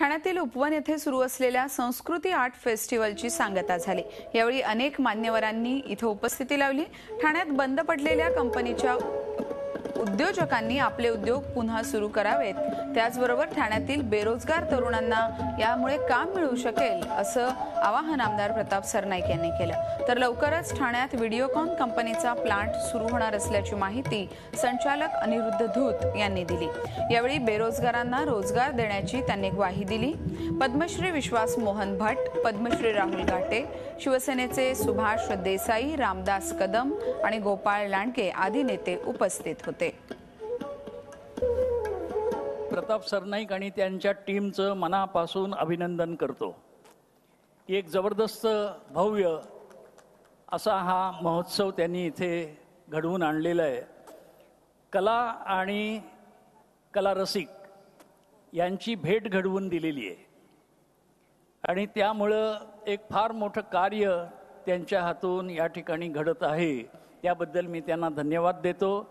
ठाण्यातील उपवन येथे सुरू असलेल्या संस्कृती आर्ट फेस्टिवलची सांगता झाली. यावेळी अनेक मान्यवरांनी इथं उपस्थिती लावली. ठाण्यात बंद पडलेल्या कंपनीच्या उद्योजकांनी आपले उद्योग पुन्हा सुरू करावेत. त्याचबरोबर ठाण्यातील बेरोजगार तरुणांना यामुळे काम मिळू शकेल असं आवाहन आमदार प्रताप सरनाईक यांनी केलं. तर लवकरच ठाण्यात व्हिडिओकॉन कंपनीचा प्लांट सुरू होणार असल्याची माहिती संचालक अनिरुद्ध धूत यांनी दिली. यावेळी बेरोजगारांना रोजगार देण्याची त्यांनी ग्वाही दिली. पद्मश्री विश्वास मोहन भट पद्मश्री राहुल घाटे शिवसेनेचे सुभाष देसाई रामदास कदम आणि गोपाळ लांडके आदी नेते उपस्थित होते. प्रताप सरनाईक आणि त्यांच्या टीमचं मनापासून अभिनंदन करतो. एक जबरदस्त भव्य असा हा महोत्सव त्यांनी इथे घडवून आणलेला आहे. कला आणि कला रसिक यांची भेट घडवून दिलेली आहे. आणि त्यामुळं एक फार मोठं कार्य त्यांच्या हातून या ठिकाणी घडत आहे. त्याबद्दल मी त्यांना धन्यवाद देतो.